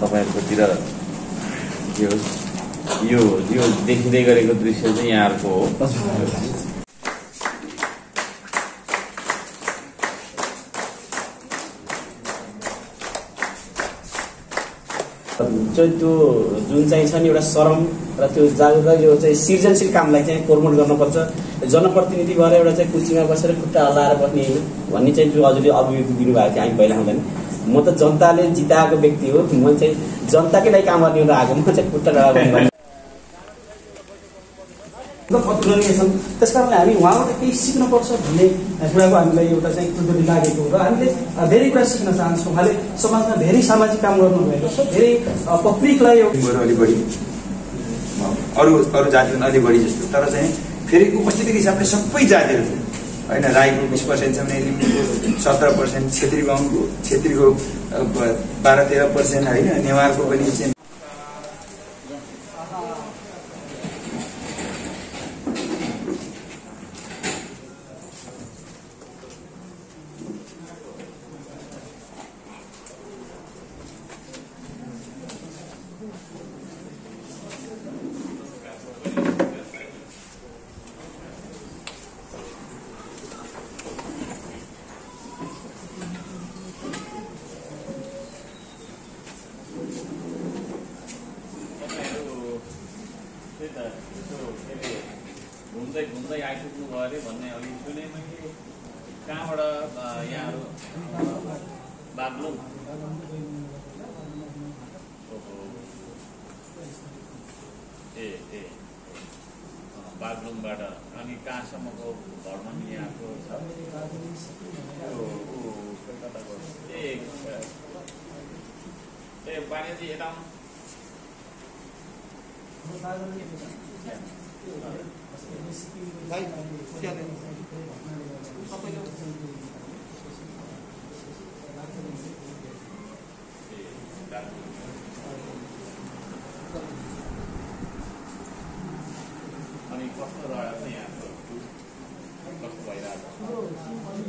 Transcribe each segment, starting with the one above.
तपाईँहरूकोतिर यो यो यो देखिँदै गरेको दृश्य चाहिँ यहाँहरूको हो। चाहिँ त्यो जुन चाहिँ छ नि एउटा श्रम र त्यो जागरुकता यो चाहिँ सृजनशील कामलाई चाहिँ प्रमोट गर्नुपर्छ। जनप्रतिनिधि भएर एउटा चाहिँ कुर्सीमा बसेर खुट्टा हल्लाएर बस्ने भन्ने चाहिँ जो हजुरले अभिव्यक्ति दिनुभएको थियो हामी पहिला हुँदैन। म त जनताले जिताएको व्यक्ति हो म चाहिँ जनताकै लागि काम गर्ने आएको म चाहिँ खुट्टा डाँडा गर्ने कतिजनाले छन् त्यस कारणले हामी उहाँबाट केही सिक्नुपर्छ भन्ने कुराको हामीलाई एउटा चाहिँ कुलदुरी लागेको हो र हामीले धेरै कुरा सिक्न चाहन्छौँ। उहाँले समाजमा धेरै सामाजिक काम गर्नुभएको छ धेरै पब्लिकलाई अलिक बढी। अरू अरू जातिभन्दा अलिक बढी जस्तो। तर चाहिँ फेरि उपस्थितिको हिसाबले सबै जातिहरू होइन राईको बिस पर्सेन्ट छ भने लिम्बूको सत्र पर्सेन्ट छेत्री बाहुनको छेत्रीको बाह्र तेह्र पर्सेन्ट होइन नेवारको पनि चाहिँ तपाईँहरू त्यही त यसो के अरे घुम्दै घुम्दै आइपुग्नु भयो अरे भन्ने अघि सुने मैले कहाँबाट अ, यहाँहरू अ, बाग्लुङ ओहो ए ए अ, बाग्लुङबाट अनि कहाँसम्मको भ्रमण यहाँको छ यो ऊ कलकत्ताको ए ए बानियाजी यता आउनु। अनि कस्तो रह्यो त यहाँको कस्तो भइरहेको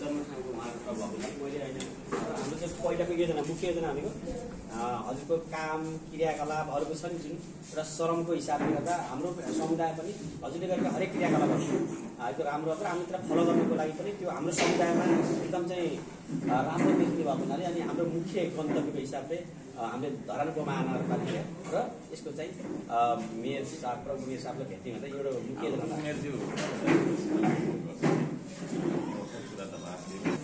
जन्मठाउँको उहाँको प्रभाव मैले होइन हाम्रो चाहिँ पहिलाको योजना मुख्य योजना भनेको हजुरको काम क्रियाकलाप अरूको छ नि जुन एउटा श्रमको हिसाबले गर्दा हाम्रो समुदाय पनि हजुरले गरेका हरेक क्रियाकलापहरू त्यो राम्रो र राम्रोतिर फलो गर्नुको लागि पनि त्यो हाम्रो समुदायमा एकदम चाहिँ राम्रो देखिने भएको हुनाले अनि हाम्रो मुख्य गन्तव्यको हिसाबले हामीले धरानको महानगरपालिका र यसको चाहिँ मेयर साहब र मेयर साहबले भेट्ने भन्दा एउटा मुख्य योजना त थियो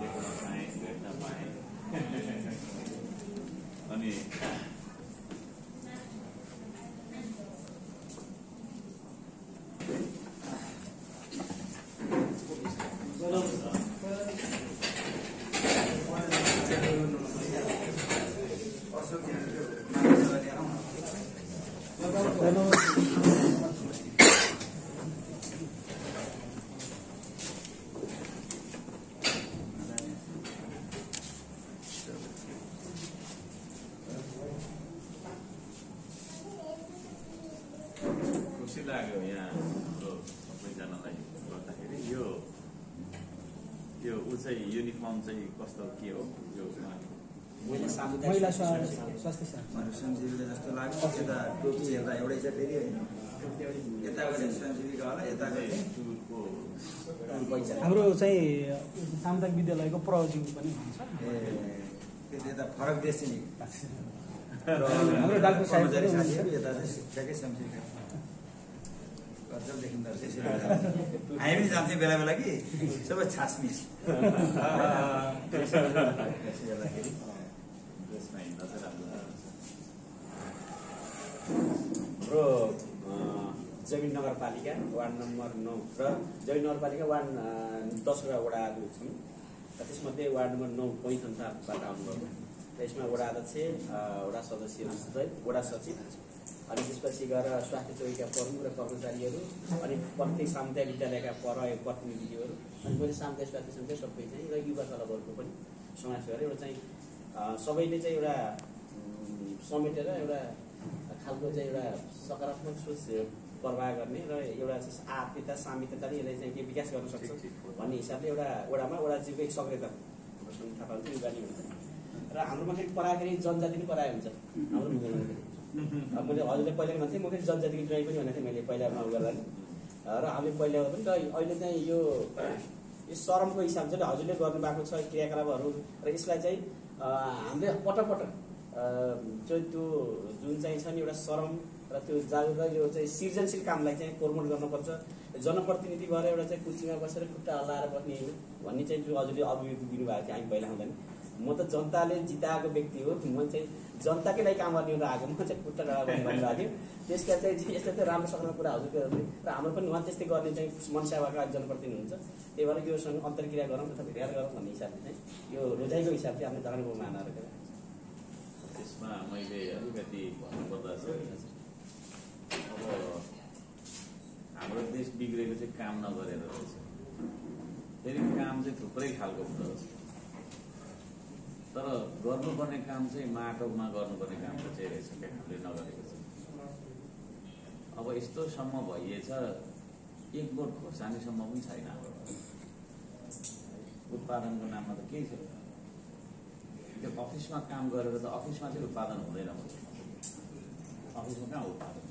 देख्न पाएँ भेट्न पाएँ अनि खुसी लाग्यो यहाँ हाम्रो सबैजनालाई गर्दाखेरि यो यो ऊ चाहिँ युनिफर्म चाहिँ कस्तो के हो यो स्वयंसेवीले जस्तो लाग्यो यता टोपी हेर्दा एउटै छ फेरि होइन यताको चाहिँ स्वयंसेवीका होला टुरको पैसा हाम्रो चाहिँ सामुदायिक विद्यालयको प्रज्यू पनि हुन्छ ए यता फरक देश चाहिँ नि हाम्रो डाक्टर साहेब यता चाहिँ शिक्षकै स्वयंसेवीका गजल देखिँदो रहेछ हामी पनि बेला बेला कि? सबै छासमिस। हाम्रो जमिन नगरपालिका वार्ड नम्बर नौ र जमिन नगरपालिका वार्ड दसवटा वडाहरू छन्। त्यसमध्ये वार्ड नम्बर नौ पैथन्ताबाट आउनुभयो यसमा वडा अध्यक्ष वडा सदस्य वडा सचिव अनि त्यसपछि गएर स्वास्थ्य चौकीका प्रमुख र कर्मचारीहरू अनि प्रत्येक सामुदायिक विद्यालयका पर प्रतिनिधिहरू अनि मैले सामुदायिक स्वास्थ्य सङ्घ सबै चाहिँ र युवा क्लबहरूको पनि समावेश गरेर एउटा चाहिँ सबैले चाहिँ एउटा समेटेर एउटा खालको चाहिँ एउटा सकारात्मक सोच प्रवाह गर्ने र एउटा आत्मीयता सामित्यताले यसलाई चाहिँ के विकास गर्न सक्छ भन्ने हिसाबले एउटा वडामा वडा जीवको एक सक्रियता हुन्छ युवा हुन्छ। र हाम्रोमा फेरि पराखेरि जनजाति पनि परायो हुन्छ। हाम्रो अब मैले हजुरले पहिला भन्थेँ म फेरि जनजातिको ड्राइभ पनि भनेको थिएँ मैले पहिला उहाँ गर्दा र हामीले पहिला पनि र अहिले चाहिँ यो यो शरमको हिसाब चाहिँ हजुरले गर्नुभएको छ क्रियाकलापहरू र यसलाई चाहिँ हामीले पटक पटक चाहिँ त्यो जुन चाहिँ छ नि एउटा शरम र त्यो जागरुकता यो चाहिँ सृजनशील कामलाई चाहिँ प्रमोट गर्नुपर्छ। जनप्रतिनिधि भएर एउटा चाहिँ कुर्सीमा बसेर खुट्टा हल्लाएर बस्ने होइन भन्ने चाहिँ जो हजुरले अभिव्यक्ति दिनुभएको थियो हामी पहिला हुँदैन म त जनताले जिताएको व्यक्ति हो म चाहिँ जनताकै लागि काम गर्ने आएको म चाहिँ खुट्टा डाँडा बस्ने भन्नुभएको थियो। त्यसका चाहिँ यस्तो चाहिँ राम्रो सक्ने कुरा हजुरको र हाम्रो पनि उहाँ त्यस्तै गर्ने चाहिँ मनसा भएका जनप्रतिनिधि हुन्छ त्यही भएर योसँग अन्तर्क्रिया गरौँ तथा भेटघाट गरौँ भन्ने हिसाबले चाहिँ यो रोजाइको हिसाबले हामीले धरानको मानहरू के त्यसमा मैले अलिकति भन्नुपर्दा चाहिँ अब हाम्रो देश बिग्रेको चाहिँ काम नगरेर रहेछ। फेरि काम चाहिँ थुप्रै खालको हुन्छ तर गर्नुपर्ने काम चाहिँ माटोमा गर्नुपर्ने काम चाहिँ रहेछ हामीले नगरेको चाहिँ। अब यस्तोसम्म भइएछ एक बोट खोर्सानीसम्म पनि छैन उत्पादनको नाममा त केही छैन। त्यो अफिसमा काम गरेर त अफिसमा चाहिँ उत्पादन हुँदैन अफिसमा कहाँ उत्पादन?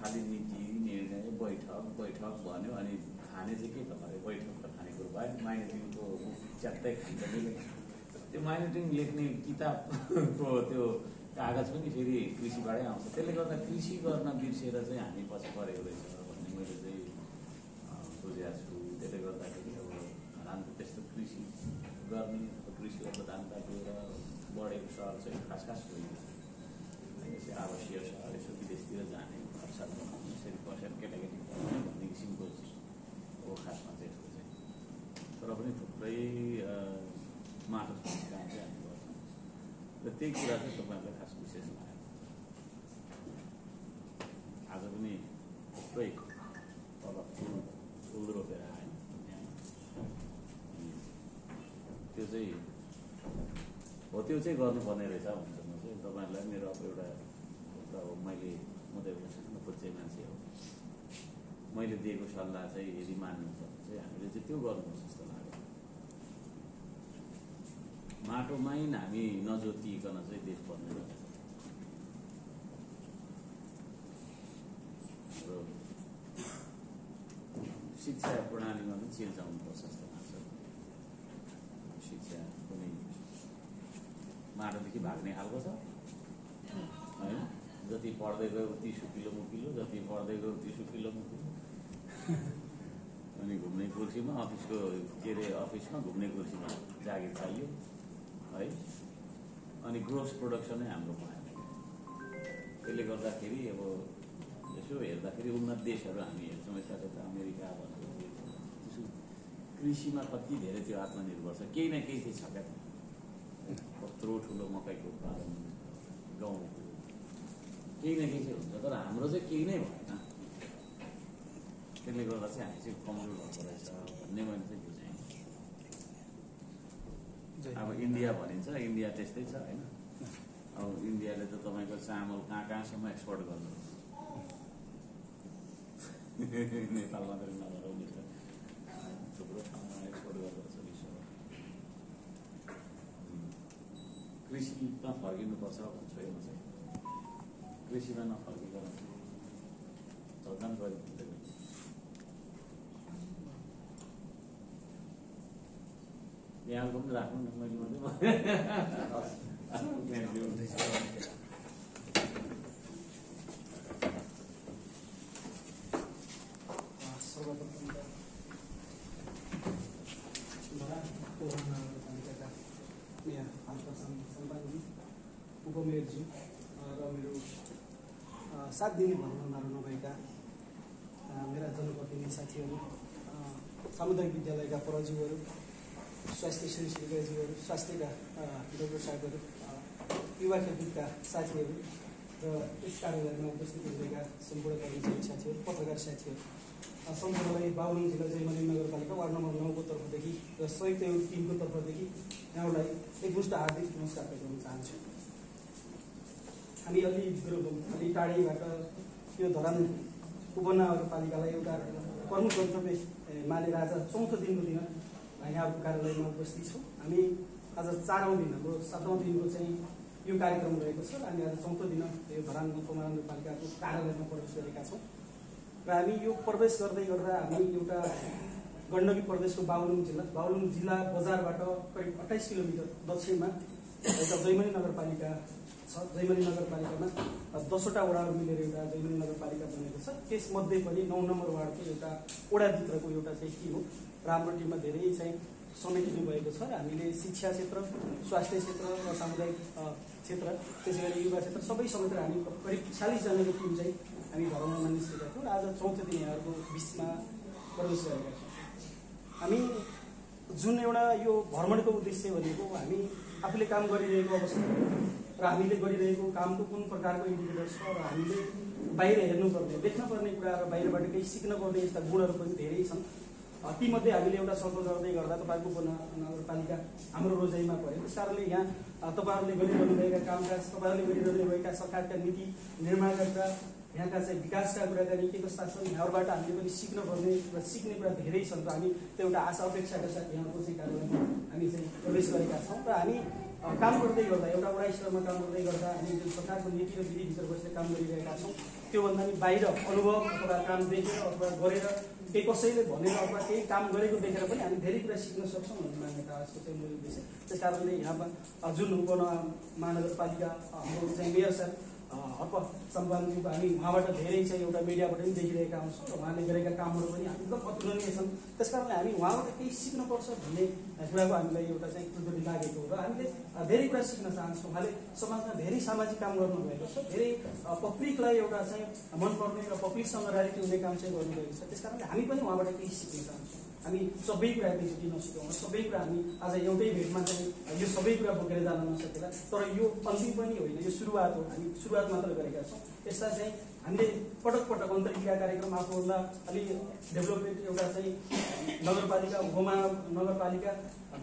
खालि नीति निर्णय बैठक बैठक भन्यो अनि खाने चाहिँ के त बैठक त खाने कुरो भयो। माइनेटिङको च्यात्तै खान्छ त्यो माइनेटिङ लेख्ने किताबको त्यो कागज पनि फेरि कृषिबाटै आउँछ। त्यसले गर्दा कृषि गर्न बिर्सेर चाहिँ हामी पछि परेको रहेछ भन्ने मैले चाहिँ बुझेको छु। त्यसले गर्दाखेरि अब हाम्रो त्यस्तो कृषि गर्ने अब कृषिको प्रधानता दिएर बढेको सहर चाहिँ खास खास होइन। आवश्यक सहर यसो विदेशतिर जाने अवसर बनाउने यसरी बसेर केटाकेटी पढाउने भन्ने किसिमको हो खासमा चाहिँ यसको चाहिँ तर पनि थुप्रै अ, माटो छुने काम चाहिँ हामी गर्छौँ र त्यही कुरा चाहिँ तपाईँहरूलाई खास विशेष लाग्यो। आज पनि थुप्रै तल फुल रोपेर आयो त्यो चाहिँ हो त्यो चाहिँ गर्नुपर्ने रहेछ भन्छ म चाहिँ तपाईँहरूलाई मेरो अब एउटा हो मैले म त एउटा सानो खोज्ने मान्छे हो। मैले दिएको सल्लाह चाहिँ यदि मान्नुहुन्छ भने चाहिँ हामीले चाहिँ त्यो गर्नुपर्छ जस्तो लाग्यो। माटोमै हामी नजोतिकन चाहिँ देश बन्दैन हाम्रो शिक्षा प्रणालीमा पनि चेन्ज आउनुपर्छ जस्तो लाग्छ। शिक्षा कुनै माटोदेखि भाग्ने खालको छ। होइन? जति पढ्दै गयो उति सुकिलो मुकिलो जति पढ्दै गयो उति सुकिलो मुकिलो। अनि घुम्ने कुर्सीमा अफिसको के अरे अफिसमा घुम्ने कुर्सीमा जागिर चाहियो। है। अनि ग्रोस प्रोडक्सनै हाम्रो भएन त्यसले गर्दाखेरि अब यसो हेर्दाखेरि उन्नत देशहरू हामी हेर्छौँ। यता त्यता अमेरिका त्यसो कृषिमा कति धेरै त्यो आत्मनिर्भर छ? केही न केही चाहिँ छ क्या। कत्रो ठुलो मकैको उत्पादन गहुँको केही न केही चाहिँ हुन्छ। तर हाम्रो चाहिँ केही नै भएन। त्यसले गर्दा चाहिँ हामी चाहिँ कमजोर भएको रहेछ भन्ने मैले अब इन्डिया भनिन्छ इन्डिया त्यस्तै छ होइन? अब इन्डियाले त तपाईँको चामल कहाँ कहाँसम्म एक्सपोर्ट गर्नु? नेपाल मात्रै त थुप्रो ठाउँमा एक्सपोर्ट विश्वमा। कृषिमा फर्किनुपर्छ भन्छु है म चाहिँ। कृषिमा नफर्किकन। झल्कान गरिब यहाँको पनि राख्नु न मैले मात्रै उपमेयरज्यू र मेरो साथ दिने भवनहरू नभएका मेरा जनप्रतिनिधि साथीहरू सामुदायिक विद्यालयका परजीवहरू स्वास्थ्य स्वयंसेवीकाजीहरू स्वास्थ्यका अ, डाक्टर साहेबहरू युवा खेलकुदका साथीहरू र यस कार्यालयमा उपस्थित हुनुभएका सम्पूर्ण कर्मचारी साथीहरू पत्रकार साथीहरू सम्पूर्णलाई बागलुङ जिल्ला जयमनी नगरपालिका वार्ड नम्बर नौको तर्फदेखि र संयुक्त टिमको तर्फदेखि यहाँलाई एकमुष्ट हार्दिक नमस्कार गर्न चाहन्छु हामी अलि अलि टाढीबाट यो धरान उपमहानगरपालिकालाई एउटा प्रमुख गन्तव्य मानेर आज चौथो दिनको दिन यहाँको कार्यालयमा उपस्थित छौँ हामी आज चारौँ दिन हाम्रो सातौँ दिनको चाहिँ यो कार्यक्रम रहेको छ र हामी आज चौथो दिन यो धरान उपमहानगरपालिकाको कार्यालयमा प्रवेश गरेका छौँ। र हामी यो प्रवेश गर्दै गर्दा हामी एउटा गण्डकी प्रदेशको बागलुङ जिल्ला बागलुङ जिल्ला बजारबाट करिब अट्ठाइस किलोमिटर दक्षिणमा एउटा जैमनी नगरपालिका छ। जैमनी नगरपालिकामा दसवटा वडाहरू मिलेर एउटा जैमनी नगरपालिका बनेको छ। त्यसमध्ये पनि नौ नम्बर वार्डको एउटा वडाभित्रको एउटा चाहिँ टिम हो र हाम्रो टिममा धेरै चाहिँ समेटिनु भएको छ। र हामीले शिक्षा क्षेत्र स्वास्थ्य क्षेत्र र सामुदायिक क्षेत्र त्यसै गरी युवा क्षेत्र सबै समेटेर हामी करिब चालिसजनाको टिम चाहिँ हामी भ्रमणमा निस्केका थियौँ र आज चौथो दिन यहाँहरूको बिचमा प्रवेश गरेका छौँ। हामी जुन एउटा यो भ्रमणको उद्देश्य भनेको हामी आफूले काम गरिरहेको अवस्था र हामीले गरिरहेको कामको कुन प्रकारको इन्डिकेटर छ र हामीले बाहिर हेर्नुपर्ने देख्नुपर्ने कुरा र बाहिरबाट केही सिक्नुपर्ने यस्ता गुणहरू पनि धेरै छन्। तीमध्ये हामीले एउटा छलफल गर्दै गर्दा तपाईँको नगरपालिका हाम्रो रोजाइमा पऱ्यो। त्यस कारणले यहाँ तपाईँहरूले गरिरहनु भएका कामकाज तपाईँहरूले गरिरहनु भएका सरकारका नीति निर्माणका कुरा यहाँका चाहिँ विकासका कुराकानी के कस्ता छन् यहाँहरूबाट हामीले पनि सिक्न पर्ने र सिक्ने कुरा धेरै छन् र हामी त्यो एउटा आशा अपेक्षाका साथ यहाँको चाहिँ कार्यक्रममा हामी चाहिँ प्रवेश गरेका छौँ र हामी काम गर्दै गर्दा एउटा वडा स्तरमा काम गर्दै गर्दा हामी जुन सरकारको नीति र विधिभित्र बसेर काम गरिरहेका छौँ त्योभन्दा पनि बाहिर अनुभव अथवा काम देखेर अथवा गरेर केही कसैले भनेर अथवा केही काम गरेको देखेर पनि हामी धेरै कुरा सिक्न सक्छौँ भन्ने मान्यता यसको चाहिँ मूल उद्देश्य त्यस कारणले यहाँमा जुन उप महानगरपालिका हाम्रो चाहिँ मेयर साहब हर्प सम्पादनज्यूको हामी उहाँबाट धेरै चाहिँ एउटा मिडियाबाट पनि देखिरहेका हुन्छौँ र उहाँले गरेका कामहरू पनि हामी एकदम अतुलनीय छन् त्यस कारणले हामी उहाँबाट केही सिक्नुपर्छ भन्ने कुराको हामीलाई एउटा चाहिँ प्रवृत्ति लागेको हो र हामीले धेरै कुरा सिक्न चाहन्छौँ। उहाँले समाजमा धेरै सामाजिक काम गर्नुभएको छ धेरै पब्लिकलाई एउटा चाहिँ मनपर्ने र पब्लिकसँग राजनीति हुने काम चाहिँ गर्नुभएको छ। त्यस कारणले हामी पनि उहाँबाट केही सिक्न चाहन्छौँ। हामी सबै कुरा एकैचोटि नसिकौँ सबै कुरा हामी आज एउटै भेटमा चाहिँ यो सबै कुरा बोकेर जान नसकेला तर यो अन्तिम पनि होइन यो सुरुवात हो। हामी सुरुवात मात्र गरेका छौँ। यसलाई चाहिँ हामीले पटक पटक अन्तर्क्रिया कार्यक्रम आफूभन्दा अलि डेभलपमेन्ट एउटा चाहिँ नगरपालिका उपमा नगरपालिका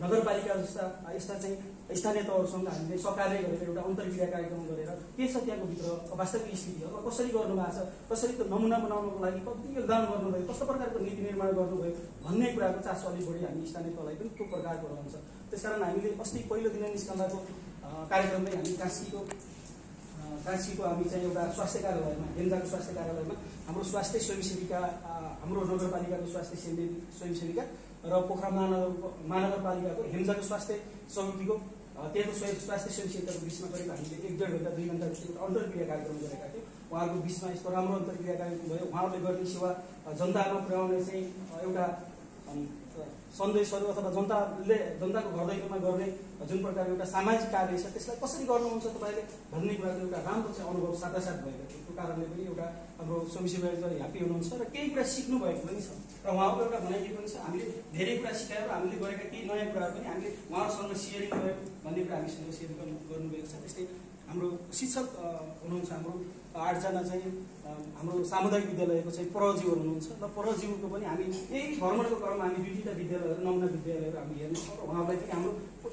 नगरपालिका जस्ता यस्ता चाहिँ स्थानीय तहहरूसँग हामीले सकार्य गरेर एउटा अन्तर्क्रिया कार्यक्रम गरेर के छ त्यहाँको वास्तविक स्थिति अथवा कसरी गर्नु भएको छ कसरी त्यो नमुना बनाउनको लागि कति योगदान गर्नुभयो कस्तो प्रकारको नीति निर्माण गर्नुभयो भन्ने कुराको चासो अलिक बढी हामी स्थानीय तहलाई पनि त्यो प्रकारको रहन्छ। त्यसकारण हामीले अस्ति पहिलो दिन निस्कँदाको अ, कार्यक्रममै हामी काशीको काशीको हामी चाहिँ एउटा स्वास्थ्य कार्यालयमा हेन्जाको स्वास्थ्य कार्यालयमा हाम्रो स्वास्थ्य स्वयंसेविका हाम्रो नगरपालिकाको स्वास्थ्य सेवी स्वयंसेविका र पोखरा महानगर महानगरपालिकाको हेन्जाको स्वास्थ्य समितिको त्यहाँको स्वास्थ्य स्वयंसेविकाको बिचमा करिब हामीले एक डेढ घन्टा दुई घन्टा जस्तो अन्तर्क्रिया कार्यक्रम गरेका थियौँ। उहाँहरूको बिचमा यस्तो राम्रो अन्तर्क्रिया कार्यक्रम भयो। उहाँहरूले गर्ने सेवा जनतामा पुर्याउने चाहिँ एउटा सन्देशहरू अथवा जनताले जनताको घर दैलोमा गर्ने जुन प्रकारको एउटा सामाजिक कार्य छ त्यसलाई कसरी गर्नुहुन्छ तपाईँले भन्ने कुराको एउटा राम्रो चाहिँ अनुभव साथासाथ भएको थियो त्यो कारणले पनि एउटा हाम्रो स्वयंसेवकहरू ह्याप्पी हुनुहुन्छ र केही कुरा सिक्नु भएको पनि छ। र उहाँको एउटा भनाइ के पनि छ हामीले धेरै कुरा सिकायो र हामीले गरेका केही नयाँ कुराहरू पनि हामीले उहाँहरूसँग सेयरिङ गऱ्यौँ भन्ने कुरा हामीसँग सेयर गर्नु गर्नुभएको छ। त्यस्तै हाम्रो शिक्षक हुनुहुन्छ हाम्रो आठजना चाहिँ हाम्रो सामुदायिक विद्यालयको चाहिँ परजीवहरू हुनुहुन्छ र परजीवको पनि हामी यही भ्रमणको क्रममा हामी दुई तिनवटा विद्यालयहरू नमुना विद्यालयहरू हामी हेर्छौँ र उहाँहरूलाई पनि हाम्रो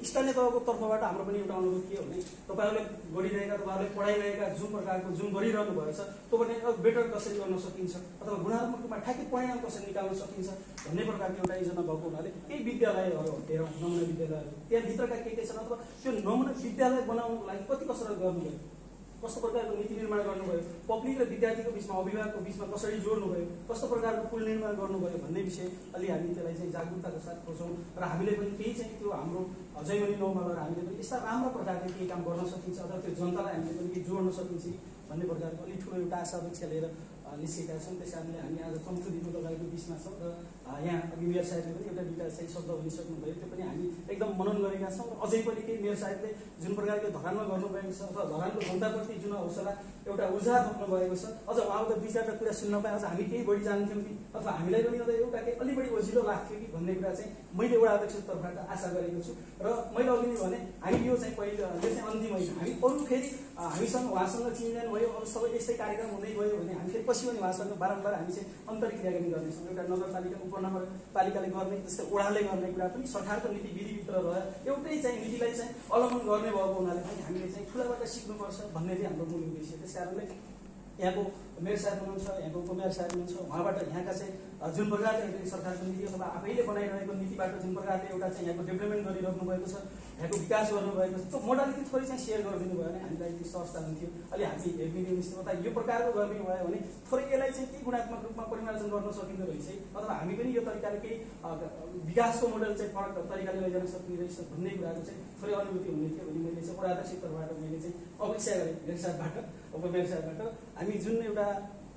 स्थानीय तहको तर्फबाट हाम्रो पनि एउटा अनुरोध के हो भने तपाईँहरूले गरिरहेका तपाईँहरूले पढाइरहेका जुन प्रकारको जुन गरिरहनु भएको छ त्यो पनि बेटर कसरी गर्न सकिन्छ अथवा गुणात्मक रूपमा ठ्याक्कै परिणाम कसरी निकाल्न सकिन्छ भन्ने प्रकारको एउटा योजना भएको हुनाले केही विद्यालयहरू हेरौँ नमुना विद्यालयहरू त्यहाँभित्रका के के छन् अथवा त्यो नमुना विद्यालय बनाउनको लागि कति कसरत गर्नुभयो? कस्तो प्रकारको नीति निर्माण गर्नुभयो? पब्लिक र विद्यार्थीको बिचमा अभिभावकको बिचमा कसरी जोड्नुभयो? कस्तो प्रकारको पुल निर्माण गर्नुभयो भन्ने विषय अलि हामी त्यसलाई चाहिँ जागरुकताको साथ खोज्छौँ र हामीले पनि केही चाहिँ त्यो हाम्रो जैमनी नौमा गएर हामीले पनि यस्ता राम्रो प्रकारले केही काम गर्न सकिन्छ अथवा त्यो जनतालाई हामीले पनि केही जोड्न सकिन्छ भन्ने प्रकारको अलिक ठुलो एउटा आशा अपेक्षा लिएर निस्केका छौँ त्यस कारणले हामी आज दिनु लगाएको बिचमा छौँ र यहाँ अघि मेयर साहेबले पनि एउटा दुइटा चाहिँ शब्द भनिसक्नुभयो। त्यो पनि हामी एकदम मनन गरेका छौँ अझै पनि केही मेयर साहेबले जुन प्रकारले धरानमा गर्नुभएको छ अथवा धरानको जनताप्रति जुन हौसला एउटा बोक्नु भएको छ अझ उहाँको दुई चारवटा कुरा सुन्न पाए अझ हामी केही बढी जान्थ्यौँ कि? अथवा हामीलाई पनि अझ एउटा केही अलि बढी ओजिलो लाग्थ्यो भन्ने कुरा चाहिँ मैले वडा अध्यक्षको तर्फबाट आशा गरेको छु। र मैले अघि नै भने हामी यो चाहिँ पहिलो यो चाहिँ अन्तिम होइन। हामी अरू फेरि हामीसँग उहाँसँग चिनजान भयो अरू सबै यस्तै कार्यक्रम हुँदै गयो भने हामी फेरि पछि पनि उहाँसँग बारम्बार हामी चाहिँ अन्तर्क्रिया गर्ने गर्नेछौँ एउटा नगरपालिका उपनगरपालिकाले गर्ने जस्तै ओडाले गर्ने कुरा पनि सरकारको नीति विधिभित्र रह्यो एउटै चाहिँ नीतिलाई चाहिँ अवलम्बन गर्ने भएको हुनाले पनि हामीले चाहिँ ठुलाबाट सिक्नुपर्छ भन्ने चाहिँ हाम्रो मूल उद्देश्य त्यस कारणले यहाँको मेयर साहेब हुनुहुन्छ यहाँको उपमेयर साहेब हुनुहुन्छ उहाँबाट यहाँका चाहिँ जुन प्रकारले सरकारको नीति अथवा आफैले बनाइरहेको नीतिबाट जुन प्रकारले एउटा चाहिँ यहाँको डेभलपमेन्ट गरिराख्नु भएको छ यहाँको विकास गर्नुभएको छ त्यो मोडालिटी थोरै चाहिँ सेयर गरिदिनु भयो भने हामीलाई त्यो सहजता हुन्थ्यो अलि हामी हेरिदिनु अथवा यो प्रकारको गरिदिनु भयो भने थोरै यसलाई चाहिँ केही गुणात्मक रूपमा परिमार्जन गर्न सकिँदो रहेछ अथवा हामी पनि यो तरिकाले केही विकासको मोडल चाहिँ फरक तरिकाले लैजान सक्ने रहेछ भन्ने कुराको चाहिँ थोरै अनुभूति हुने थियो। भने मैले चाहिँ वडा अध्यक्ष तर्फबाट मैले चाहिँ अपेक्षा गरेँ मेयर साहबबाट उपमेयर साहबबाट हामी जुन एउटा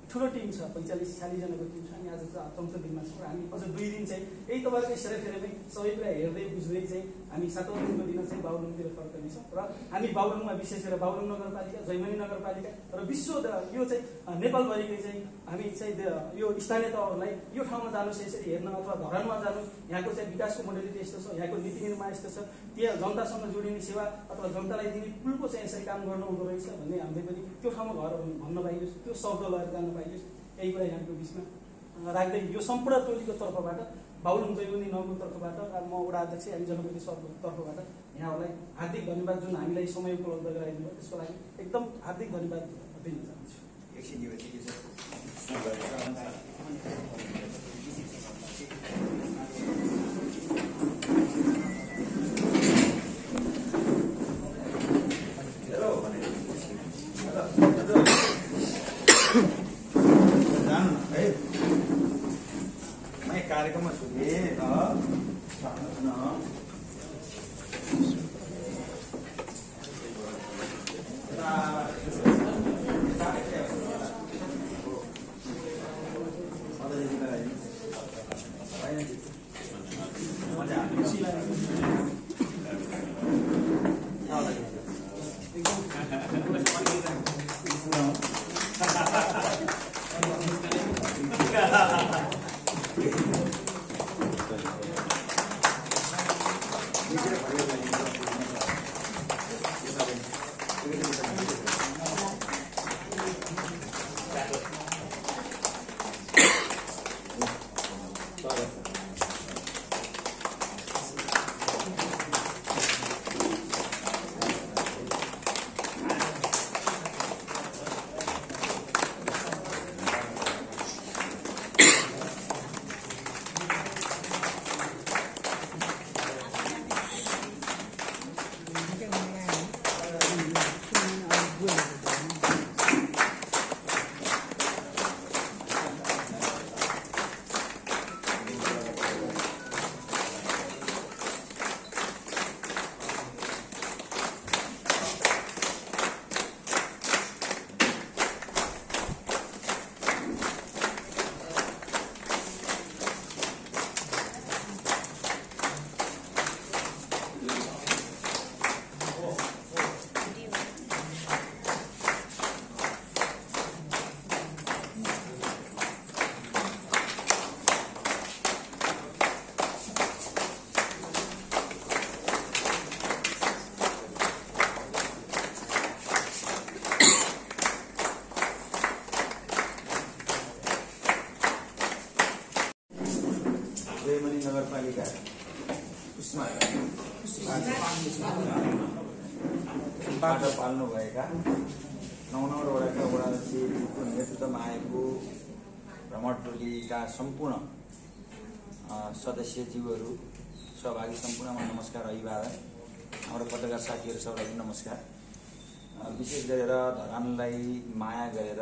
ठुलो टिम छ पैँचालिस छ्यालिसजनाको टिम छ आज चौथो दिनमा छौँ। हामी अझ दुई दिन चाहिँ यही तपाईँहरूको सेरोफेरोमै सबै कुरा हेर्दै बुझ्दै चाहिँ हामी सातौँ दिनको दिन चाहिँ बाबुलुङतिर फर्कनेछौँ र हामी बाबुलुङमा विशेष गरेर बाबुलुङ नगरपालिका जैमनी नगरपालिका र विश्व यो चाहिँ नेपालभरिकै चाहिँ हामी चाहिँ यो स्थानीय तहहरूलाई यो ठाउँमा जानुहोस् यसरी हेर्न अथवा धरानमा जानु यहाँको चाहिँ विकासको मोडेलिटी यस्तो छ यहाँको नीति निर्माण यस्तो छ। त्यहाँ जनतासँग जोडिने सेवा अथवा जनतालाई दिने पुलको चाहिँ यसरी काम गर्नु हुँदो रहेछ भन्ने हामीले पनि त्यो ठाउँमा घर भन्न पाइयोस् त्यो शब्द लगेर जान पाइयोस्। यही कुरा यहाँको बिचमा। राख्दै यो सम्पूर्ण टोलीको तर्फबाट बाहुल जैवनी नौको तर्फबाट र म वडा अध्यक्ष हामी जनप्रति सबको तर्फबाट यहाँहरूलाई हार्दिक धन्यवाद जुन हामीलाई समय उपलब्ध गराइदिनु त्यसको लागि एकदम हार्दिक धन्यवाद दिन चाहन्छु। म सम्पूर्ण सदस्यज्यूहरू सहभागी सम्पूर्णमा नमस्कार अभिवादन। हाम्रो पत्रकार साथीहरू सबैलाई नमस्कार। विशेष गरेर धरानलाई माया गरेर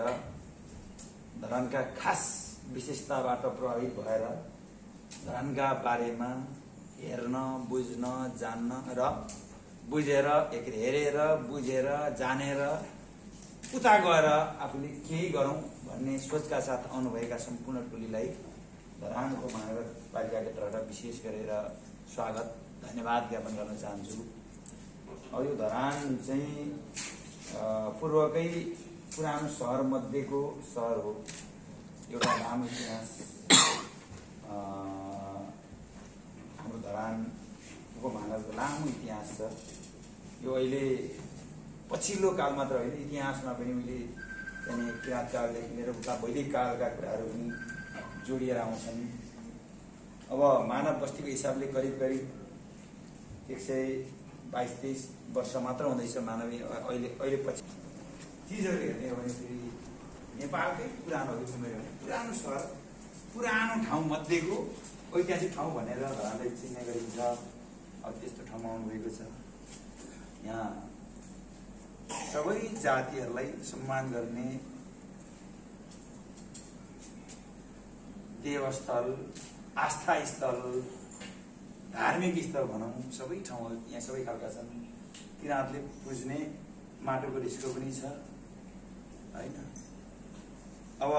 धरानका खास विशेषताबाट प्रभावित भएर धरानका बारेमा हेर्न बुझ्न जान्न र बुझेर एक हेरेर बुझेर जानेर उता गएर आफूले केही गरौँ। भन्ने सोचका साथ आउनुभएका सम्पूर्ण टोलीलाई धरानको महानगरपालिकाका तर्फबाट विशेष गरेर स्वागत धन्यवाद ज्ञापन गर्न चाहन्छु। अब यो धरान चाहिँ पूर्वकै पुरानो सहर मध्येको सहर हो। एउटा लामो इतिहास हाम्रो धरान उपमहानगरको लामो इतिहास छ। यो अहिले पछिल्लो काल मात्र होइन इतिहासमा पनि उहिले त्यहाँनिर किराँतकालदेखि लिएर उता वैदिक कालका कुराहरू पनि जोडिएर आउँछन्। अब मानव बस्तीको हिसाबले करिब करिब एक सय बाइस तेइस वर्ष मात्र हुँदैछ मानवीय अहिले अहिले पछि। चिजहरू हेर्ने हो भने फेरि नेपालकै पुरानो हो उमेर भने पुरानो सहर पुरानो ठाउँ मध्येको ऐतिहासिक ठाउँ भनेर धरालाई चिन्ने गरिन्छ। अब त्यस्तो ठाउँमा आउनुभएको छ। यहाँ सबै जातिहरूलाई सम्मान गर्ने देवस्थल आस्था स्थल धार्मिक स्थल भनौँ सबै ठाउँहरू यहाँ सबै खालका छन्। किराँतले पुज्ने माटोको रिस्को पनि छ होइन? अब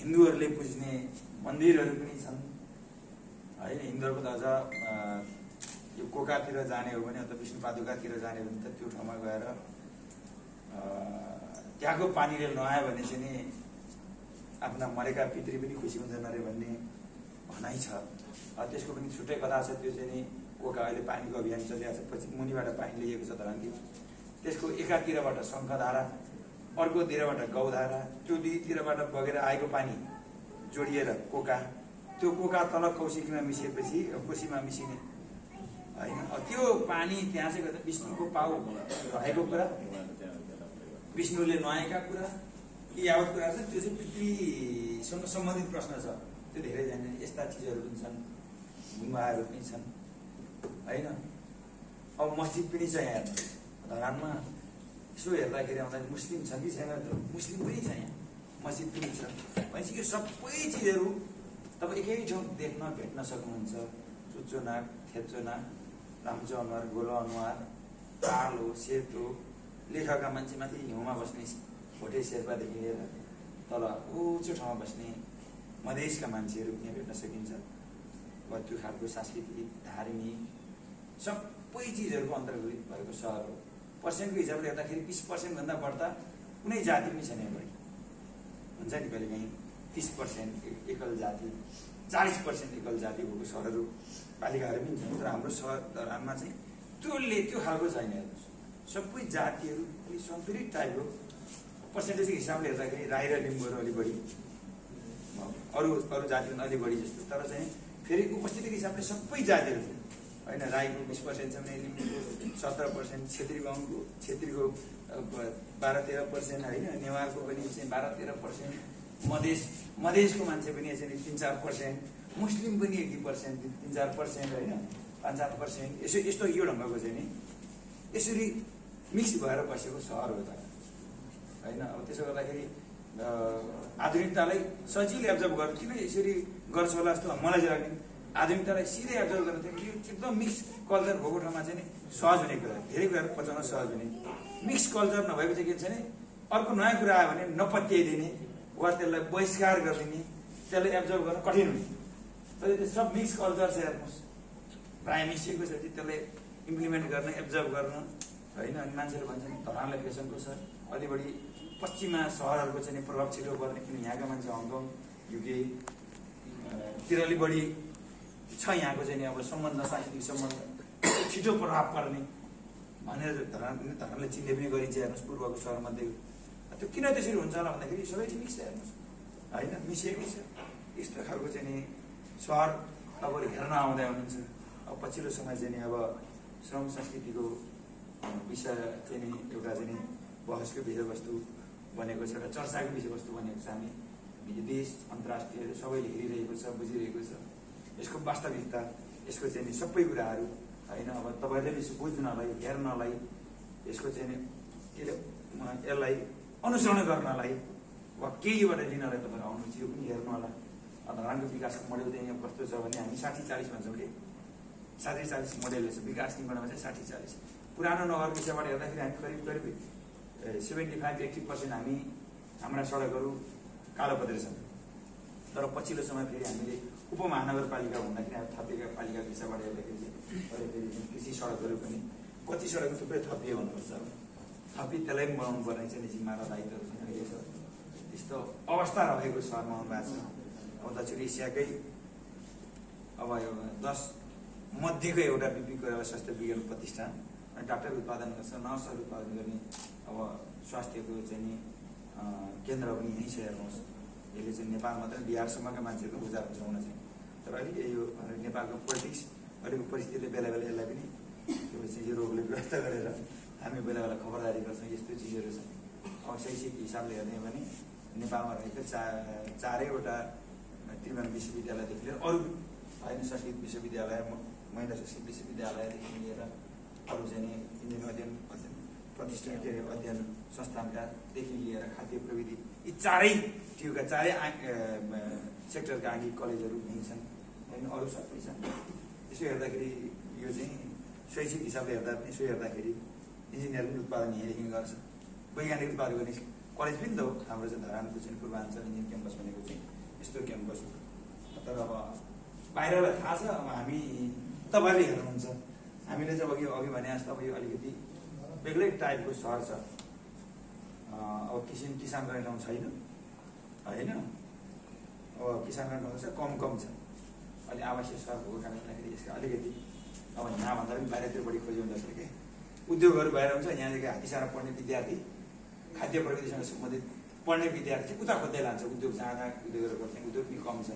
हिन्दूहरूले पुज्ने मन्दिरहरू पनि छन् होइन? हिन्दूहरूको त अझ यो कोकातिर जाने हो भने अथवा विष्णु पादुकातिर जाने हो भने त त्यो ठाउँमा गएर त्यहाँको पानीले नुहायो भने चाहिँ नि आफ्ना मरेका पितृ पनि खुसी हुँदैन अरे भन्ने भनाइ छ। त्यसको पनि छुट्टै कथा छ त्यो चाहिँ नि कोका अहिले पानीको अभियान चलिरहेको छ। पछि मुनिबाट पानी ल्याइएको छ धरानले त्यसको एकातिरबाट शङ्खधारा अर्कोतिरबाट गौधारा त्यो दुईतिरबाट बगेर आएको पानी जोडिएर कोका। त्यो कोका तल कौशिकीमा मिसिएपछि कोशीमा मिसिने। होइन त्यो पानी त्यहाँ चाहिँ विष्णुको पाउ रहेको कुरा। विष्णुले नुहाएका कुरा यी यावत कुराहरू छ त्यो चाहिँ पृथ्वीसँग सम्बन्धित प्रश्न छ। त्यो धेरै यस्ता चिजहरू पनि छन् गुम्बाहरू पनि छन् होइन? अब मस्जिद पनि छ यहाँ। धरानमा यसो हेर्दाखेरि आउँदाखेरि मुस्लिम छ कि छैन मुस्लिम पनि छ यहाँ। मस्जिद पनि छ। भनेपछि यो सबै चिजहरू तपाईँ एकै ठाउँ देख्न भेट्न सक्नुहुन्छ। चुच्चो नाक थेप्चो नाक राम्चो अनुहार गोलो अनुहार कालो सेतो लेखका मान्छे माथि हिउँमा बस्ने भोटे शेर्पादेखि लिएर तल उच्चो ठाउँमा बस्ने मधेसका मान्छेहरू यहाँ भेट्न सकिन्छ। वा त्यो खालको सांस्कृतिक धार्मिक सबै चिजहरूको अन्तर्गत भएको सहर हो। पर्सेन्टको हिसाबले हेर्दाखेरि बिस पर्सेन्टभन्दा बढ्दा कुनै जाति पनि छैन बढी हुन्छ नि कहिले काहीँ? तिस पर्सेन्ट एकल जाति चालिस पर्सेन्ट एकल जाति भएको सहरहरू पालिकाहरू पनि छन् तर हाम्रो सहर धरानमा चाहिँ त्यसले त्यो खालको छैन हेर्नुहोस्। सबै जातिहरू अलिक सन्तुलित टाइपको पर्सेन्टेजको हिसाबले हेर्दाखेरि राई र लिम्बूहरू अलिक बढी। अरू अरू जातिभन्दा अलिक बढी जस्तो। तर चाहिँ फेरि उपस्थितिको हिसाबले सबै जातिहरू छन् होइन राईको बिस पर्सेन्ट छ भने लिम्बूको सत्र पर्सेन्ट छेत्री बाहुनको छेत्रीको बाह्र तेह्र पर्सेन्ट होइन नेवारको पनि चाहिँ बाह्र तेह्र पर्सेन्ट मधेस मधेसको मान्छे पनि यसरी तिन चार पर्सेन्ट मुस्लिम पनि एक दुई पर्सेन्ट तिन चार पर्सेन्ट होइन पाँच सात पर्सेन्ट यसो यस्तो यो ढङ्गको चाहिँ नि यसरी मिक्स भएर बसेको सहर हो त। होइन अब त्यसो गर्दाखेरि आधुनिकतालाई सजिलै एब्जर्भ गर्नु किन यसरी गर्छ होला जस्तो मलाई चाहिँ लाग्ने आधुनिकतालाई सिधै एब्जर्भ गर्नु थियो यो एकदम मिक्स कल्चर भएको ठाउँमा चाहिँ सहज हुने कुरा धेरै कुराहरू पचाउन सहज हुने। मिक्स कल्चर नभएको चाहिँ के छ भने अर्को नयाँ कुरा आयो भने नपत्याइदिने वा त्यसलाई बहिष्कार गरिदिने त्यसलाई एब्जर्भ गर्न कठिन हुने। तर त्यो सब मिक्स कल्चर छ हेर्नुहोस्। प्रायः मिसिएको छ त्यसलाई इम्प्लिमेन्ट गर्न एब्जर्भ गर्न होइन अनि मान्छेहरू भन्छन् धरानलाई फेसनको छ अलि बढी पश्चिमा सहरहरूको चाहिँ प्रभाव छिटो पर्ने किन यहाँका मान्छे हङकङ युके तिर अलिक बढी छ यहाँको चाहिँ अब सम्बन्ध सांस्कृतिक सम्बन्ध छिटो प्रभाव पर्ने भनेर धरान धरानलाई चिन्ने पनि गरिन्छ हेर्नुहोस् पूर्वको सहरमध्ये। त्यो किन त्यसरी हुन्छ होला भन्दाखेरि सबै मिक्स हेर्नुहोस्। होइन मिसिएकै छ यस्तो खालको चाहिँ नि सहर तपाईँहरू हेर्न आउँदै हुनुहुन्छ। अब पछिल्लो समय चाहिँ नि अब श्रम संस्कृतिको विषय चाहिँ नि एउटा चाहिँ नि बहसको विषयवस्तु बनेको छ एउटा चर्चाको विषयवस्तु बनेको छ हामी। देश अन्तर्राष्ट्रिय सबैले हेरिरहेको छ बुझिरहेको छ। यसको वास्तविकता यसको चाहिँ नि सबै कुराहरू होइन अब तपाईँहरूले यसो बुझ्नलाई हेर्नलाई यसको चाहिँ नि यसले म यसलाई अनुसरण गर्नलाई वा केहीबाट लिनलाई तपाईँहरू आउनुहुन्छ यो पनि हेर्नु होला धरानको विकासको मोडेल चाहिँ कस्तो छ भने हामी साठी चालिस भन्छौँ कि? साठी चालिस मोडेलले छ विकास निगममा चाहिँ साठी चालिस। पुरानो नगर विषयबाट हेर्दाखेरि हामी करिब करिब सेभेन्टी फाइभ एट्टी पर्सेन्ट हामी हाम्रा सडकहरू कालोपत्रे छन् तर पछिल्लो समय फेरि हामीले उपमहानगरपालिका हुँदाखेरि अब थपिएका पालिकाको हिसाबबाट हेर्दाखेरि चाहिँ कृषि सडकहरू पनि कति सडकहरू थुप्रै थपियो भन्नुपर्छ। थपी त्यसलाई पनि बनाउनु पर्ने चाहिँ जिम्माको दायित्वहरू चाहिँ अहिले त्यस्तो अवस्था रहेको सहरमा भएको छ अब दक्षिण एसियाकै अब यो दस मध्येको एउटा बिपीको एउटा स्वास्थ्य विज्ञान प्रतिष्ठान। डाक्टर उत्पादन गर्छ नर्सहरू उत्पादन गर्ने अब स्वास्थ्यको चाहिँ नि केन्द्र पनि यहीँ छ हेर्नुहोस्। यसले चाहिँ नेपाल मात्रै बिहारसम्मका मान्छेहरूको उजाड हुन्छ हुन चाहिँ। तर अलिक यो नेपालको पोलिटिक्स अहिलेको परिस्थितिले बेला बेला यसलाई पनि यो चाहिँ यो रोगले ग्रस्त गरेर हामी बेला बेला खबरदारी गर्छौँ यस्तो चिजहरू छ। अब शैक्षिक हिसाबले हेर्ने हो भने नेपालमा रहेको चा चारैवटा त्रिभुवन विश्वविद्यालयदेखि लिएर अरू होइन संस्कृत विश्वविद्यालय महिला संस्कृत विश्वविद्यालयदेखि लिएर अरू चाहिँ इन्जिनियरिङ अध्ययन प्रतिष्ठान के अरे अध्ययन संस्थानकादेखि लिएर खाद्य प्रविधि यी चारै टियुका चारै सेक्टरका आङ्गिक कलेजहरू यहीँ छन् होइन अरू सबै छन्। यसो हेर्दाखेरि यो चाहिँ शैक्षिक हिसाबले हेर्दा पनि यसो हेर्दाखेरि इन्जिनियरिङ उत्पादन यहीँदेखि गर्छ। वैज्ञानिक उत्पादन गर्ने कलेज पनि त हो। हाम्रो चाहिँ धरानको चाहिँ पूर्वाञ्चल इन्जिनियरिङ क्याम्पस भनेको चाहिँ यस्तो क्याम्पस हो। तर अब बाहिरलाई थाहा छ अब हामी तपाईँहरूले हेर्नुहुन्छ। हामीले चाहिँ अघि अघि भने जस्तो अब यो अलिकति बेग्लै टाइपको सहर छ। अब किसिम किसान गर्ने ठाउँ छैन होइन? अब किसान गर्ने ठाउँ छ कम कम छ। अहिले आवासीय सहर भएको कारणले गर्दाखेरि यसको अलिकति अब यहाँभन्दा पनि बाहिरतिर बढी खोजी हुँदछ कि? उद्योगहरू बाहिर हुन्छ यहाँदेखि हातीसारा पढ्ने विद्यार्थी खाद्य प्रविधिसँग सम्बन्धित पढ्ने विद्यार्थी चाहिँ उता खोज्दै लान्छ। उद्योग जहाँ जहाँ उद्योगहरू गर्छ उद्योग पनि कम छ।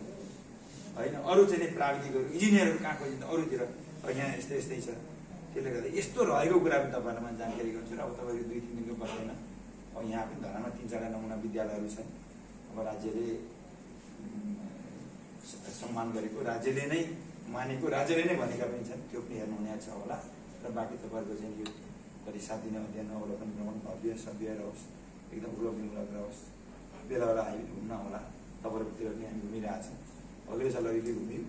होइन? अरू चाहिँ प्राविधिकहरू इन्जिनियरहरू कहाँ खोजिन्छ? अरूतिर। यहाँ यस्तै यस्तै छ त्यसले गर्दा यस्तो रहेको कुरा पनि तपाईँहरूलाई म जानकारी गर्छु र अब तपाईँको दुई तिन दिनको पर्दैन अब यहाँ पनि धरानमा तिन चारवटा नमुना विद्यालयहरू छन् अब राज्यले सम्मान गरेको राज्यले नै मानेको राज्यले नै भनेका पनि छन् त्यो पनि हेर्नुहुने छ होला र बाँकी तपाईँहरूको चाहिँ यो सात दिन अध्ययन अवलोकन भ्रमण भव्य सभ्य रहोस् एकदम उपलब्धिमूलक रहोस् बेला बेला हामी घुम्न होला तपाईँहरूतिर पनि हामी घुमिरहेछौँ अघिल्लो साल अलिअलि घुम्यौँ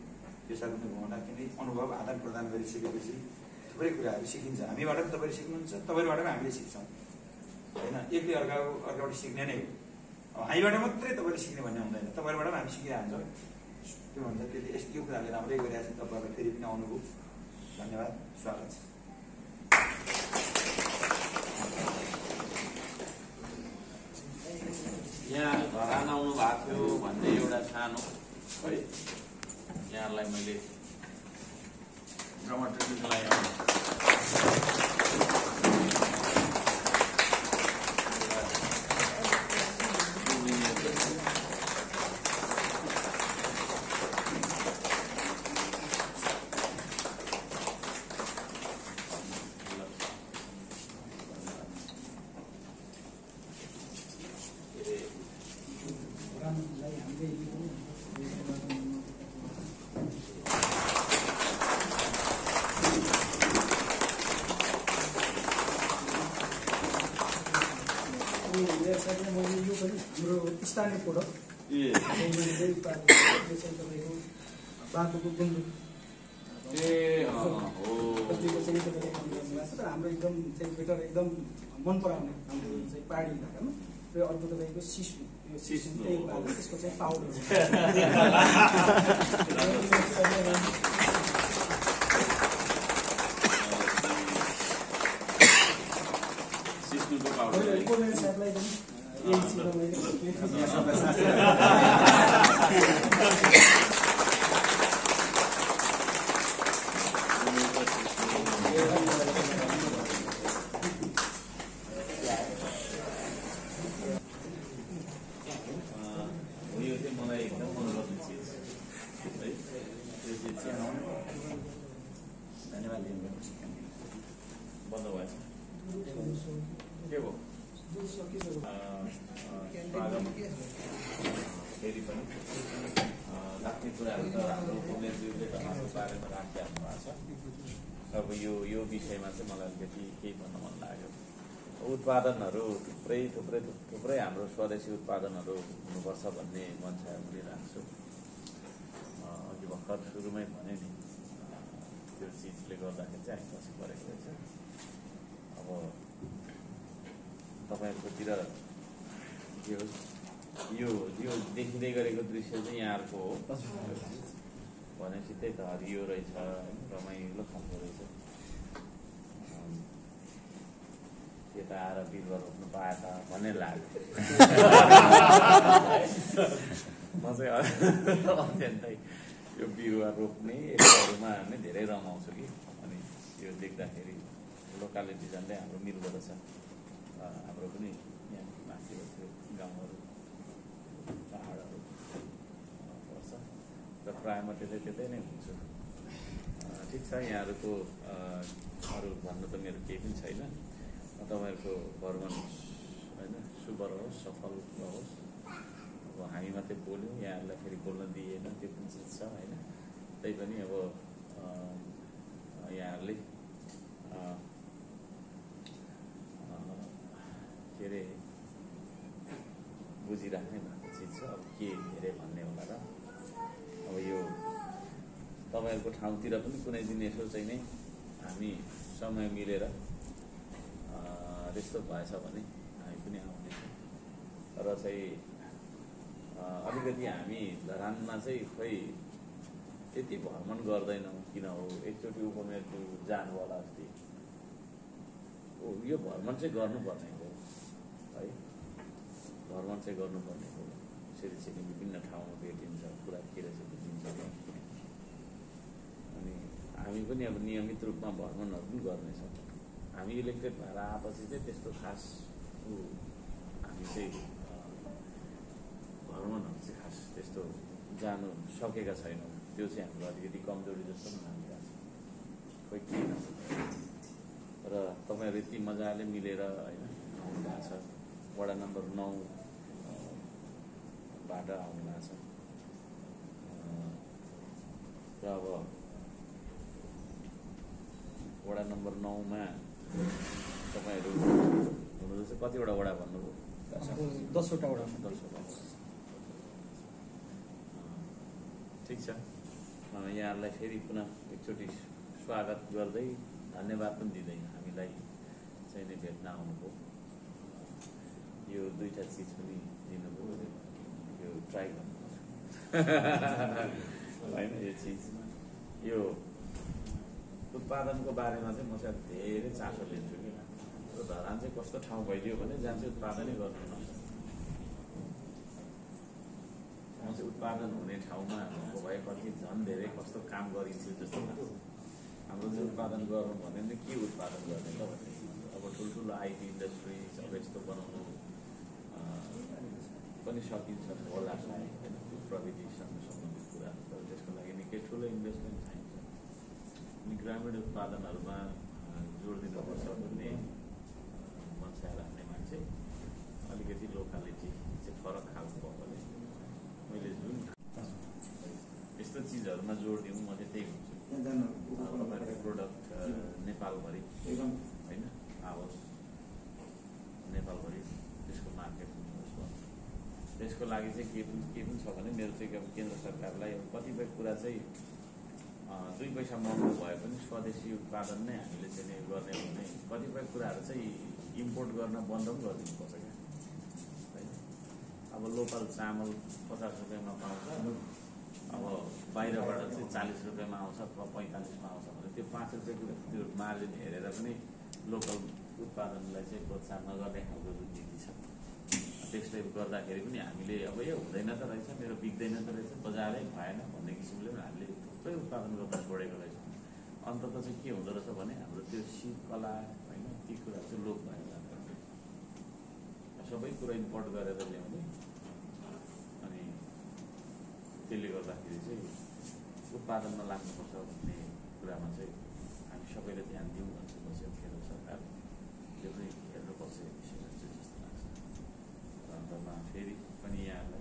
साल पनि अनुभव आदान प्रदान गरिसकेपछि थुप्रै कुराहरू सिकिन्छ। हामीबाट पनि तपाईँले सिक्नुहुन्छ तपाईँहरूबाट पनि हामीले सिक्छौँ। होइन? एकले अर्काको अर्काबाट सिक्ने नै हो। हामीबाट मात्रै तपाईँले सिक्ने भन्ने हुँदैन। तपाईँहरूबाट पनि हामी सिकिरहन्छौँ। त्यो भन्छ त्यसले यस्तो यो कुराले राम्रै गरिरहेको छ। तपाईँहरूलाई फेरि पनि आउनुभयो। धन्यवाद। स्वागत छ। यहाँ धरान आउनु भएको थियो भन्ने एउटा सानो है। यहाँलाई मैले ड्रामाटिकको लागि रामलाई हामीले यो अनि मेरो साथमा मैले यो पनि हाम्रो स्थानीय प्रोडक्ट ए। तपाईँको बाटोको गुन्द्रुक ए अँ, हो। कतिको चाहिँ तपाईँले काम गर्नुभएको छ र हाम्रो एकदम चाहिँ बेटर एकदम मन पराउने हाम्रो चाहिँ पहाडी इलाकामा र अर्को तपाईँको सिस्नु। यो सिस्नु त्यसको चाहिँ पाउडर सिस्नुको पाउडर है। उपनयन साहबलाई पनि यही चिज अँ, हो यो चाहिँ मलाई एकदम मनपर्ने चिज है त्यो चिज चाहिँ धन्यवाद दिनुभएको बन्द भएछ के भयो फेरि पनि राख्ने कुराहरू त हाम्रो उमेरज्यूले धर्मको बारेमा राखिहाल्नु भएको छ अब यो यो विषयमा चाहिँ मलाई अलिकति केही भन्न मन लाग्यो उत्पादनहरू थुप्रै थुप्रै थुप्रै हाम्रो स्वदेशी उत्पादनहरू हुनुपर्छ भन्ने मनसाय पनि राख्छु अघि भर्खर सुरुमै भने नि त्यो चिजले गर्दाखेरि चाहिँ हामी पछि परेको रहेछ अब तपाईँहरूकोतिर होस् यो यो देखिँदै गरेको दृश्य चाहिँ यहाँहरूको हो। भनेपछि त्यही त हरियो रहेछ रमाइलो खालको रहेछ। अम, यता आएर बिरुवा रोप्नु पाए त भन्ने लाग्यो। म चाहिँ अत्यन्तै यो बिरुवा रोप्ने यस्तोहरूमा नै धेरै रमाउँछु कि। अनि यो देख्दाखेरि लोकालिटी झन्डै हाम्रो मिल्दो रहेछ हाम्रो पनि यहाँ माथि बस्यो गाउँहरू पाहाडहरू पर्छ र प्रायः म त्यतै त्यतै नै हुन्छु ठिक छ यहाँहरूको अरू भन्नु त मेरो केही पनि छैन तपाईँहरूको भ्रमण होइन शुभ रहोस् सफल रहोस् अब हामी मात्रै बोल्यौँ यहाँहरूलाई फेरि बोल्न दिएन त्यो पनि चिज छ होइन त्यही पनि अब यहाँहरूले के अरे बुझिराख्नै भएको चिज छ। अब के धेरै भन्ने होला र। अब यो तपाईँहरूको ठाउँतिर पनि कुनै दिन यसो चाहिँ नै हामी समय मिलेर त्यस्तो भएछ भने हामी पनि आउनेछौँ र चाहिँ अलिकति हामी धरानमा चाहिँ खोइ त्यति भ्रमण गर्दैनौँ किन हो? एकचोटि उपमेयरको जानु होला अस्ति। यो भ्रमण चाहिँ गर्नुपर्ने हो। भ्रमण चाहिँ गर्नुपर्ने हो। यसरी चाहिँ विभिन्न ठाउँमा भेटिन्छ कुरा के रहेछ बुझिन्छ अनि हामी पनि अब नियमित रूपमा भ्रमणहरू पनि गर्नेछौँ। हामी इलेक्टेड भएर आएपछि चाहिँ त्यस्तो खास हामी चाहिँ भ्रमणहरू चाहिँ खास त्यस्तो जानु सकेका छैनौँ। त्यो चाहिँ हाम्रो अलिकति कमजोरी जस्तो पनि छ खोइ किन र तपाईँहरू यति मजाले मिलेर होइन आउनु भएको छ। वडा नम्बर नौ अ, बाट आउनु भएको छ। र अब वडा नम्बर नौमा तपाईँहरू हुनुहुँदैछ कतिवटा वडा भन्नुभयो? दसवटा वडा। दसवटा ठिक छ। यहाँहरूलाई फेरि पुनः एकचोटि स्वागत गर्दै धन्यवाद पनि दिँदै हामीलाई चाहिँ नै भेट्न आउनुभयो यो दुईवटा चिज पनि दिनुभयो यो ट्राई गर्नुपर्छ होइन यो चिज। यो उत्पादनको बारेमा चाहिँ म चाहिँ धेरै चासो लिन्छु कि। यो धरान चाहिँ कस्तो ठाउँ भइदियो भने जहाँ चाहिँ उत्पादनै गर्नु नसक्छ म चाहिँ उत्पादन हुने ठाउँमा भए कति झन् धेरै कस्तो काम गरिन्थ्यो जस्तो लाग्छ। हाम्रो चाहिँ उत्पादन गरौँ भने के उत्पादन गर्ने त भने अब ठुल्ठुलो आइटी इन्डस्ट्रिज अब यस्तो बनाउनु। पनि सकिन्छ होला होइन त्यो प्रविधिसँग सम्बन्धित कुरा। तर त्यसको लागि निकै ठुलो इन्भेस्टमेन्ट चाहिन्छ। अनि ग्रामीण उत्पादनहरूमा जोड दिनुपर्छ भन्ने मनसा राख्ने मान्छे। अलिकति लोकालिटी चाहिँ फरक खालको भएकोले मैले जुन यस्तो चिजहरूमा जोड दिउँ म चाहिँ त्यही हुन्छु तपाईँहरूको प्रोडक्ट नेपालभरि होइन आओस् नेपालभरि त्यसको मार्केट हुनुहोस् भन्छु त्यसको लागि चाहिँ के पनि के पनि छ भने मेरो चाहिँ अब केन्द्र सरकारलाई कतिपय कुरा चाहिँ दुई पैसा महँगो भए पनि स्वदेशी उत्पादन नै हामीले चाहिँ गर्ने हो भने कतिपय कुराहरू चाहिँ इम्पोर्ट गर्न बन्द पनि गरिदिनुपर्छ क्या। होइन? अब लोकल चामल पचास रुपियाँमा पाउँछ अब बाहिरबाट चाहिँ चालिस रुपियाँमा आउँछ अथवा पैँतालिसमा आउँछ भने त्यो पाँच रुपियाँको त्यो मार्जिन हेरेर पनि लोकल उत्पादनलाई चाहिँ प्रोत्साहन नगर्ने खालको जुन नीति छ। त्यसले गर्दाखेरि पनि हामीले अब यो हुँदैन त रहेछ मेरो बिग्दैन त रहेछ बजारै भएन भन्ने किसिमले पनि हामीले थुप्रै उत्पादन गर्न छोडेको रहेछ। अन्तत चाहिँ के हुँदो रहेछ भने हाम्रो त्यो शिल्पकला होइन ती कुरा चाहिँ लोप भएर सबै कुरा इम्पोर्ट गरेर ल्याउने अनि त्यसले गर्दाखेरि चाहिँ उत्पादनमा लाग्नुपर्छ भन्ने कुरामा चाहिँ हामी सबैले ध्यान दिउँ भन्छु बस्यो केन्द्र सरकार। त्यो पनि செய்தி பணியாக